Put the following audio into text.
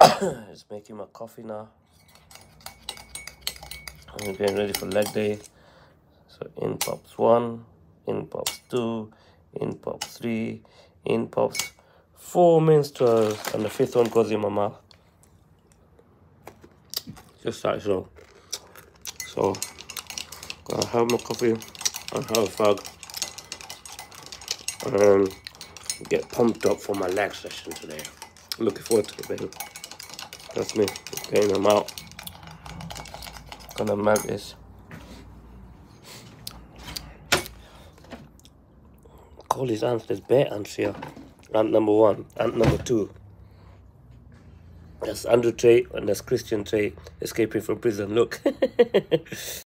Just making my coffee now. I'm getting ready for leg day. So in pops one, in pops two, in pops three, in pops four minstrels, and the fifth one goes in my mouth. Just like so. So, gonna have my coffee and have a fag. And then get pumped up for my leg session today. Looking forward to it, baby. That's me, getting them out. Gonna make this. Call these ants, there's bare ants here. Ant number one, ant number two. That's Andrew Tate and that's Tristan Tate escaping from prison. Look.